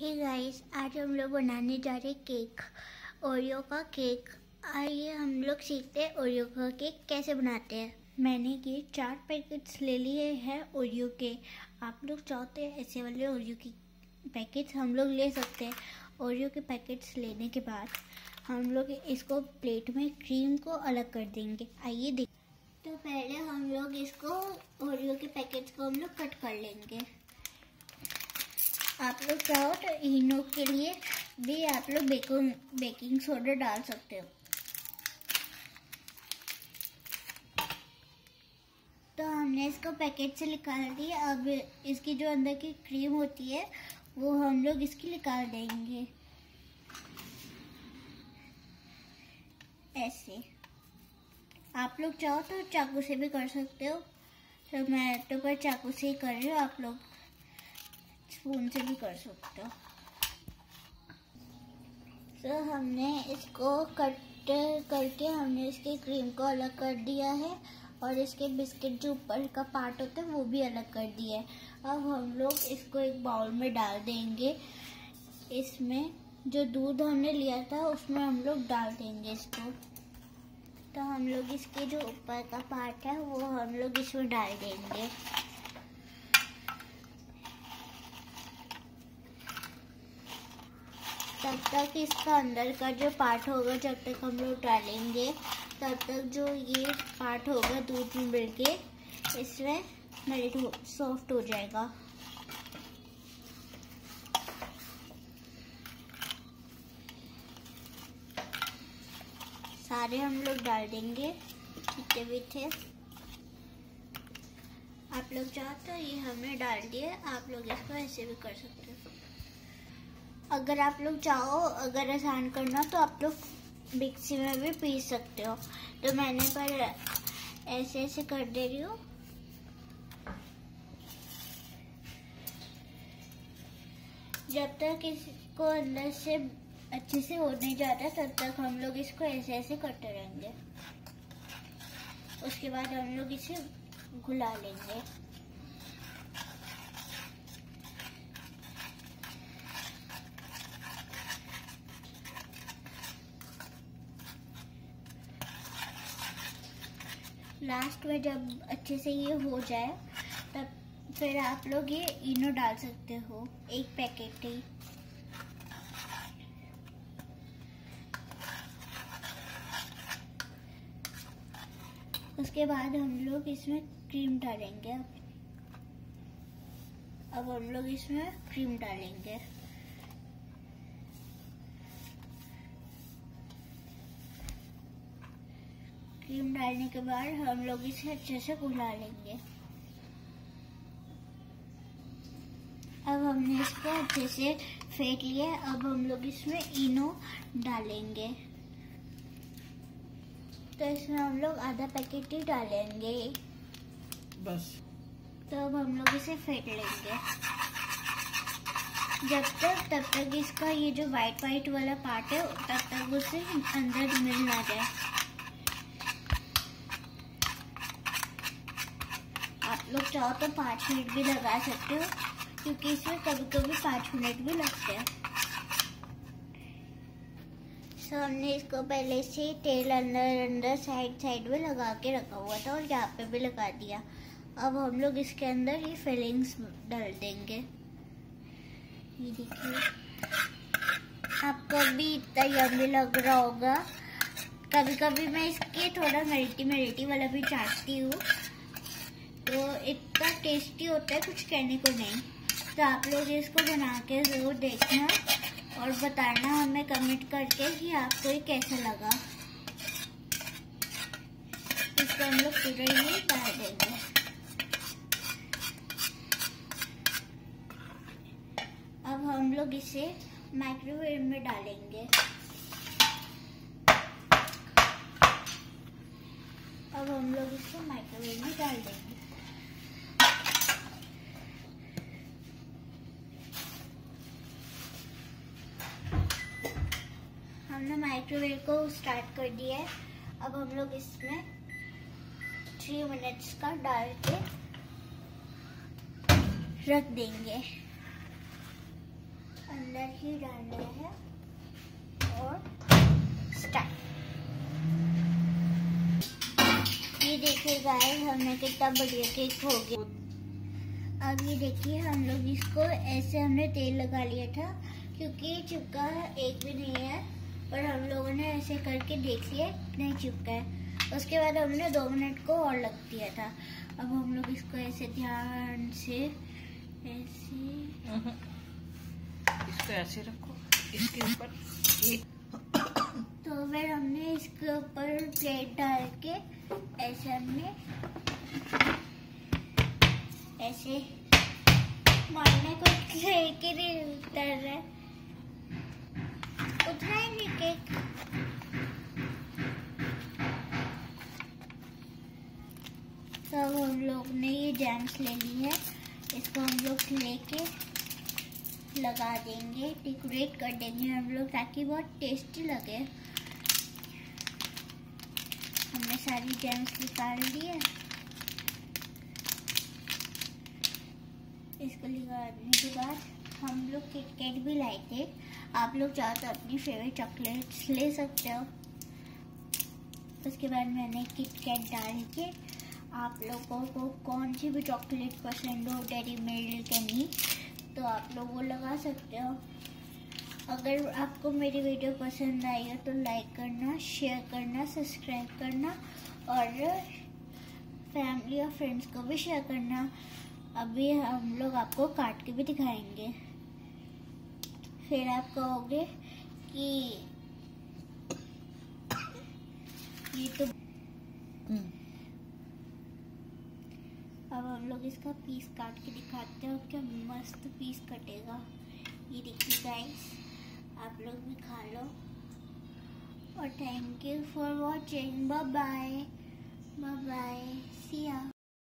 Hey guys आज हम लोग बनाने जा रहे केक ओरियो का केक आइए हम लोग सीखते हैं ओरियो का केक कैसे बनाते हैं. मैंने ये चार पैकेट्स ले लिए हैं ओरियो के. आप लोग चाहते हैं ऐसे वाले ओरियो की पैकेट्स हम लोग ले सकते हैं ओरियो के पैकेट्स लेने के बाद हम लोग इसको प्लेट में क्रीम को अलग कर देंगे. आइए देख तो पहले हम लोग इसको ओरियो के पैकेट्स को हम लोग कट कर लेंगे. आप लोग चाहो तो इनो के लिए भी आप लोग बेकिंग बेकिंग सोडा डाल सकते हो। तो हमने इसको पैकेट से निकाल दिया। अब इसकी जो अंदर की क्रीम होती है, वो हम लोग इसकी निकाल देंगे। ऐसे। आप लोग चाहो तो चाकू से भी कर सकते हो। तो मैं तो पर चाकू से ही कर रही हूँ आप लोग। स्पून से भी कर सकते। हो तो हमने इसको कट करके हमने इसकी क्रीम को अलग कर दिया है और इसके बिस्किट जो ऊपर का पार्ट होता है वो भी अलग कर दिया है। अब हम लोग इसको एक बाउल में डाल देंगे। इसमें जो दूध हमने लिया था उसमें हम लोग डाल देंगे इसको। तो हम लोग इसके जो ऊपर का पार्ट है वो हम लोग इसमें डाल देंगे। तब तक इसका अंदर का जो पार्ट होगा, जब तक हम लोग डालेंगे, तब तक जो ये पार्ट होगा दूध में मिल के, इसमें मेल्ट हो सॉफ्ट हो जाएगा। सारे हम लोग डाल देंगे जितने थे आप लोग चाहते हो ये हमने डाल दिए, आप लोग इसको ऐसे भी कर सकते हो। अगर आप लोग चाहो, अगर आसान करना तो आप लोग मिक्सी में भी पीस सकते हो। तो मैंने पर ऐसे ऐसे कर दे रही हूँ। जब तक इसको अंदर से अच्छे से हो नहीं जाता, तब तक हम लोग इसको ऐसे ऐसे करते रहेंगे। उसके बाद हम लोग इसे घुला लेंगे। लास्ट में जब अच्छे से ये हो जाए, तब फिर आप लोग ये इनो डाल सकते हो, एक पैकेट ही। उसके बाद हम लोग इसमें क्रीम डालेंगे। अब हम लोग इसमें क्रीम डालेंगे। क्रीम डालने के बाद हम लोग इसे अच्छे से घुला लेंगे। अब हमने इसको अच्छे से फेंक लिया। अब हम लोग इसमें इनो डालेंगे। तो इसमें हम लोग आधा पैकेट ही डालेंगे। बस। तो अब हम लोग इसे फेंक लेंगे। जब तक तब तक इसका ये जो वाइट वाइट वाला पार्ट है तब तक उसे अंदर मिल ना जाए। लोग चाहो तो पाँच मिनट भी लगा सकते हो, क्योंकि इसमें कभी कभी पाँच मिनट भी लगते हैं। सो हमने इसको पहले से तेल अंदर अंदर साइड साइड में लगा के रखा हुआ था और यहाँ पे भी लगा दिया। अब हम लोग इसके अंदर ये फिलिंग्स डाल देंगे। ये देखिए, आपको भी इतना यम्मी लग रहा होगा। कभी कभी मैं इसके थोड़ा मेल्टी मेल्टी वाला भी चाटती हूँ। तो इतना टेस्टी होता है, कुछ कहने को नहीं। तो आप लोग इसको बना के ज़रूर देखना और बताना हमें कमेंट करके कि आपको ये कैसा लगा। इसको हम लोग पूरा ही डाल देंगे। अब हम लोग इसे माइक्रोवेव में डालेंगे। अब हम लोग इसको माइक्रोवेव में डाल देंगे हमने माइक्रोवेव को स्टार्ट कर दिया है। अब हम लोग इसमें थ्री मिनट्स का डाल के रख देंगे। अंदर ही डालना है और स्टार्ट ये देखिए गाइस हमने कितना बढ़िया केक हो गया। अब ये देखिए, हम लोग इसको ऐसे हमने तेल लगा लिया था, क्योंकि चिपका एक भी नहीं है। और हम लोगों ने ऐसे करके देख लिया नहीं चिपका है। उसके बाद हमने दो मिनट को और लग दिया था। अब हम लोग इसको ऐसे ध्यान से ऐसे। इसको ऐसे रखो इसके ऊपर तो फिर हमने इसके ऊपर प्लेट डाल के ऐसे हमने ऐसे मारने को लेके नहीं उतर रहा। ही नहीं केक तो हम लोग ने ये जैम्स ले ली है। इसको हम लोग लेके लगा देंगे डेकोरेट कर देंगे हम लोग ताकि बहुत टेस्टी लगे। हमने सारी जैम्स निकाल ली है। इसको लगाने के बाद हम लोग किटकेट भी लाए थे। आप लोग चाहो तो अपनी फेवरेट चॉकलेट्स ले सकते हो। उसके बाद मैंने किटकेट डाल के आप लोगों को कौन सी भी चॉकलेट पसंद हो डेरी मिल्क कैनी तो आप लोग वो लगा सकते हो। अगर आपको मेरी वीडियो पसंद आई हो तो लाइक करना शेयर करना सब्सक्राइब करना और फैमिली और फ्रेंड्स को भी शेयर करना। अभी हम लोग आपको काट के भी दिखाएँगे। फिर आप कहोगे कि ये तो अब हम लोग इसका पीस काट के दिखाते हैं क्या मस्त पीस कटेगा। ये देखिए गाइस आप लोग भी खा लो। और thank you for watching bye bye bye bye Siya